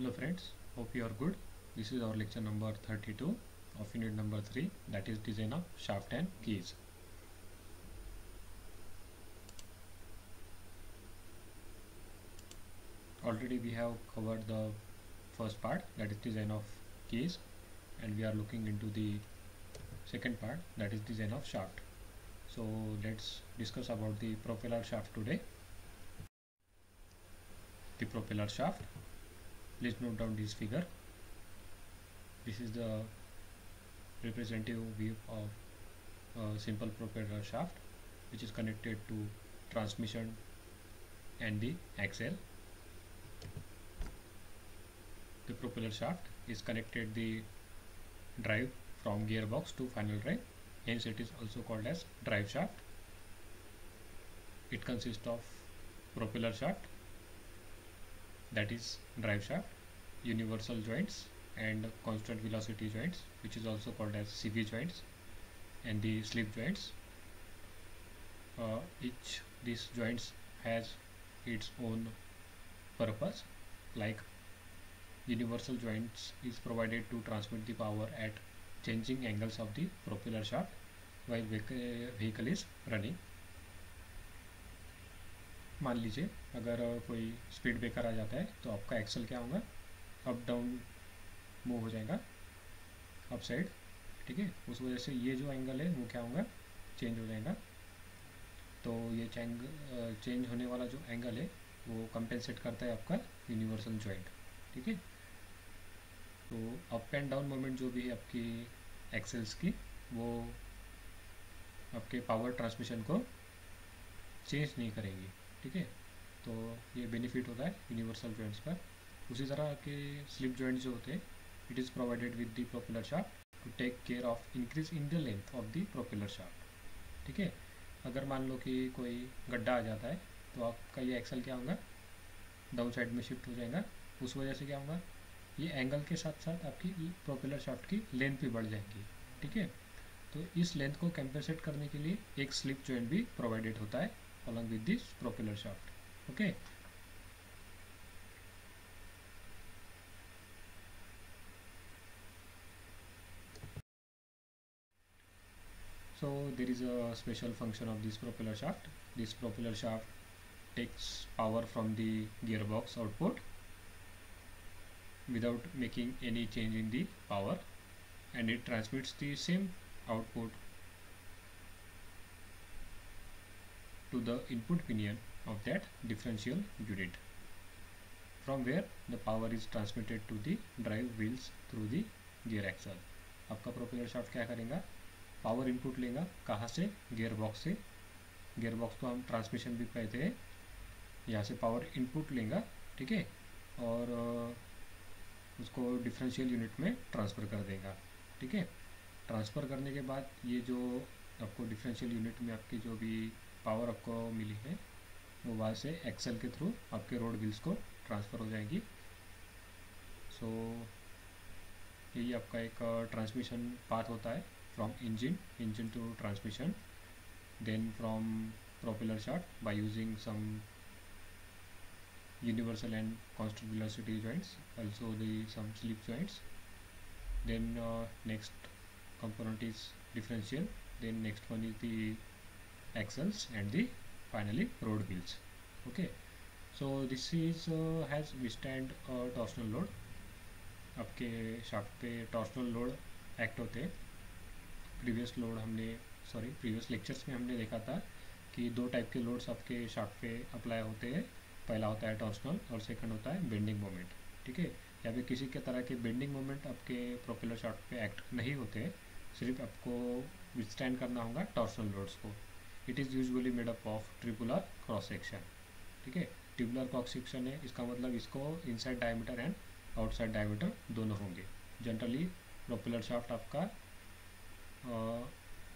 Hello friends, hope you are good. This is our lecture number 32 of unit number 3 that is design of shaft and keys. Already we have covered the first part that is design of keys and we are looking into the second part that is design of shaft. So let's discuss about the propeller shaft today. The propeller shaft please note down this figure. This is the representative view of a simple propeller shaft which is connected to transmission and the axle. The propeller shaft is connected the drive from gearbox to final drive. Hence it is also called as drive shaft. It consists of propeller shaft that is drive shaft, universal joints and constant velocity joints which is also called as CV joints and the slip joints. Uh, each these joints has its own purpose like universal joints is provided to transmit the power at changing angles of the propeller shaft while vehicle is running मान लीजिए, अगर कोई speed breaker आ जाता है तो आपका axle क्या होगा? अप डाउन मूव हो जाएगा। अप साइड ठीक है? उस वजह से ये जो एंगल है, वो क्या होगा? चेंज हो जाएगा। तो ये चेंज चेंज होने वाला जो एंगल है, वो कंपेंसेट करता है आपका यूनिवर्सल जॉइंट ठीक है? तो अप एंड डाउन मोमेंट जो भी है आपकी एक्सेल्स की, वो आपके पावर ट्रांसमिशन को चेंज नहीं करेंगी। ठीक है? तो ये बेनिफिट होता है यूनिवर्सल जॉइंट्स पर। उसी तरह के स्लिप जॉइंट्स जो होते हैं it is provided with the propeller shaft to take care of increase in the length of the propeller shaft ठीक है? अगर मान लो कि कोई गड्ढा आ जाता है तो आपका ये एक्सल क्या होगा? डाउन साइड में शिफ्ट हो जाएगा। उस वजह से क्या होगा? ये एंगल के साथ साथ आपकी प्रोपेलर शाफ्ट की लेंथ भी बढ़ जाएगी। ठीक है? तो इस लेंथ को कैम्पेसेट करने के लिए एक स्लिप जॉइंट भी प्रोवाइडेड होता है। Along with this propeller shaft okay? So there is a special function of this propeller shaft. This propeller shaft takes power from the gearbox output without making any change in the power and it transmits the same output to the input pinion of that differential unit. From where the power is transmitted to the drive wheels through the gear axle. आपका propeller shaft क्या करेगा? Power input लेगा। कहाँ से? Gear box से। Gear box को हम transmission भी कहते हैं। यहाँ से पावर इनपुट लेगा। ठीक है? और उसको डिफरेंशियल यूनिट में ट्रांसफ़र कर देगा। ठीक है? ट्रांसफ़र करने के बाद ये जो आपको डिफरेंशियल यूनिट में आपकी जो भी पावर आपको मिली है वो वहाँ से एक्सेल के थ्रू आपके रोड बिल्स को ट्रांसफ़र हो जाएगी। सो so, यही आपका एक ट्रांसमिशन पाथ होता है from engine engine to transmission then from propeller shaft by using some universal and constant velocity joints also some slip joints then next component is differential then next one is the axles and the finally road wheels. Okay. So this is uh, has withstand a torsional load. आपके shaft पे torsional load act होते previous load हमने sorry previous lectures में हमने देखा था कि दो टाइप के लोड्स आपके शाफ्ट पे अप्लाई होते हैं. पहला होता है टॉर्शनल और सेकंड होता है बेंडिंग मोमेंट ठीक है? या फिर किसी के तरह के बेंडिंग मोमेंट आपके प्रोपेलर शाफ्ट पे एक्ट नहीं होते सिर्फ़ आपको विथस्टैंड करना होगा टॉर्शनल लोड्स को. It is usually made up of tubular cross section ठीक है? ट्रिपुलर क्रॉस सेक्शन है। इसका मतलब इसको inside diameter and outside diameter दोनों होंगे। जनरली प्रोपेलर शाफ्ट आपका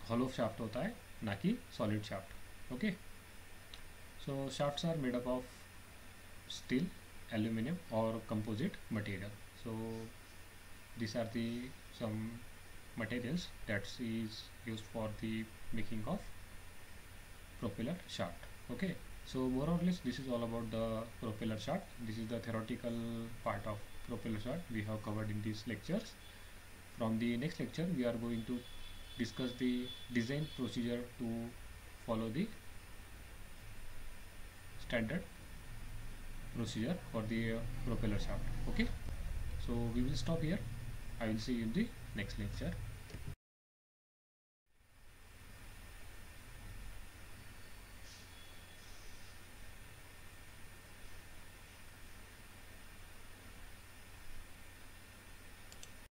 हॉलो शाफ्ट होता है, ना कि solid shaft okay so shafts are made up of steel aluminium और composite material so these are the some materials that is used for the making of propeller shaft okay? So more or less this is all about the propeller shaft this is the theoretical part of propeller shaft we have covered in these lectures. From the next lecture we are going to discuss the design procedure to follow the standard procedure for the uh, propeller shaft okay? So we will stop here. I will see you in the next lecture